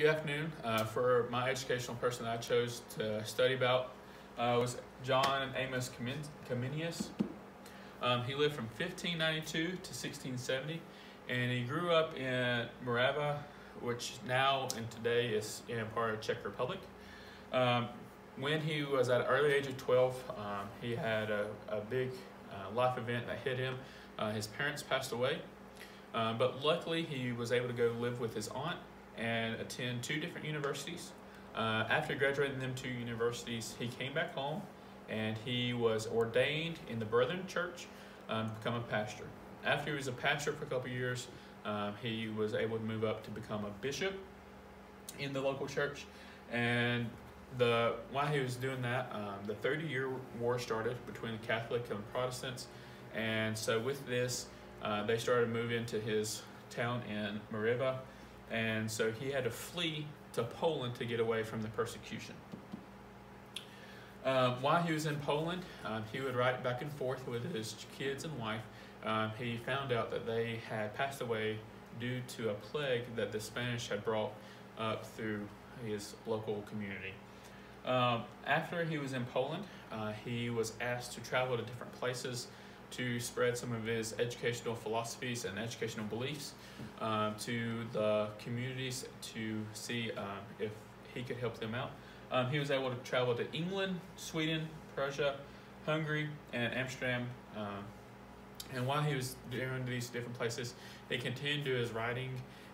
Good afternoon. Uh, for my educational person that I chose to study about uh, was John Amos Comenius. Um, he lived from 1592 to 1670, and he grew up in Morava, which now and today is in part of Czech Republic. Um, when he was at an early age of 12, um, he had a, a big uh, life event that hit him. Uh, his parents passed away, um, but luckily he was able to go live with his aunt and attend two different universities. Uh, after graduating them two universities, he came back home and he was ordained in the Brethren Church, um, become a pastor. After he was a pastor for a couple years, um, he was able to move up to become a bishop in the local church. And the while he was doing that, um, the 30 year war started between the Catholic and Protestants. And so with this, uh, they started to his town in Mariva and so he had to flee to Poland to get away from the persecution. Uh, while he was in Poland, um, he would write back and forth with his kids and wife. Um, he found out that they had passed away due to a plague that the Spanish had brought up through his local community. Um, after he was in Poland, uh, he was asked to travel to different places to spread some of his educational philosophies and educational beliefs um, to the communities to see um, if he could help them out. Um, he was able to travel to England, Sweden, Prussia, Hungary, and Amsterdam. Um, and while he was doing these different places, he continued to his writing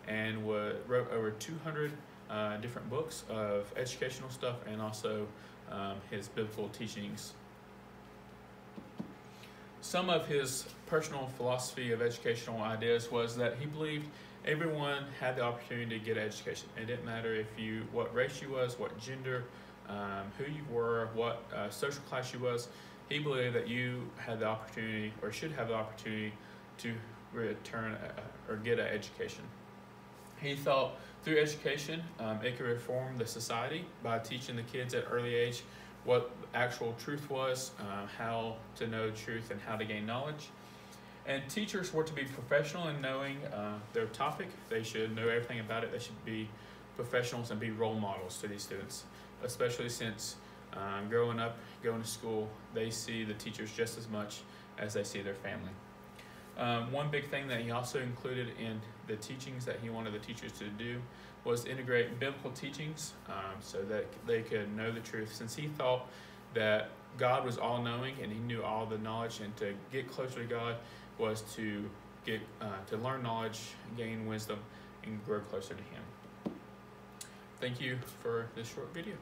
and wrote over 200 uh, different books of educational stuff and also um, his biblical teachings some of his personal philosophy of educational ideas was that he believed everyone had the opportunity to get education. It didn't matter if you what race you was, what gender, um, who you were, what uh, social class you was. He believed that you had the opportunity or should have the opportunity to return a, or get an education. He thought through education, um, it could reform the society by teaching the kids at early age what actual truth was, uh, how to know truth, and how to gain knowledge. And teachers were to be professional in knowing uh, their topic. They should know everything about it. They should be professionals and be role models to these students, especially since um, growing up, going to school, they see the teachers just as much as they see their family. Um, one big thing that he also included in the teachings that he wanted the teachers to do was to integrate biblical teachings um, so that they could know the truth. Since he thought that God was all knowing and he knew all the knowledge, and to get closer to God was to get uh, to learn knowledge, gain wisdom, and grow closer to Him. Thank you for this short video.